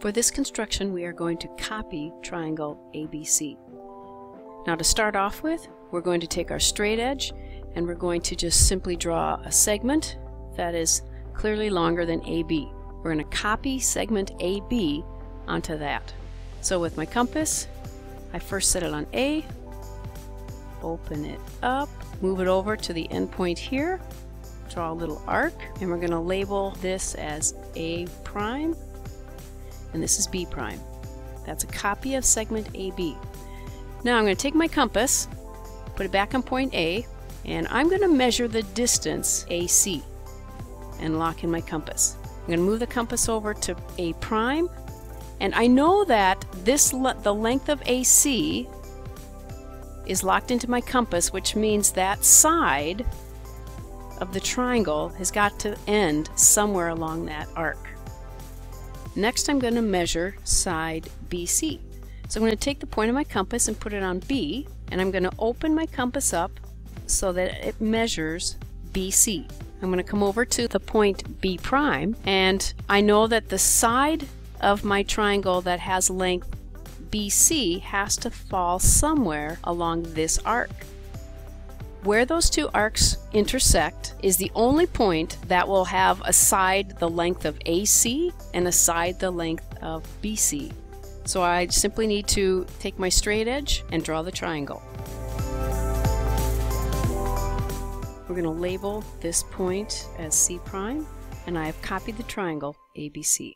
For this construction we are going to copy triangle ABC. Now to start off with, we're going to take our straight edge and we're going to just simply draw a segment that is clearly longer than AB. We're going to copy segment AB onto that. So with my compass, I first set it on A, open it up, move it over to the end point here, draw a little arc, and we're going to label this as A prime, and this is B prime. That's a copy of segment AB. Now I'm going to take my compass, put it back on point A, and I'm going to measure the distance AC and lock in my compass. I'm going to move the compass over to A prime, and I know that this the length of AC is locked into my compass, which means that side of the triangle has got to end somewhere along that arc. Next I'm going to measure side BC. So I'm going to take the point of my compass and put it on B, and I'm going to open my compass up so that it measures BC. I'm going to come over to the point B prime, and I know that the side of my triangle that has length BC has to fall somewhere along this arc. Where those two arcs intersect is the only point that will have a side the length of AC and a side the length of BC. So I simply need to take my straight edge and draw the triangle. We're going to label this point as C prime, and I have copied the triangle ABC.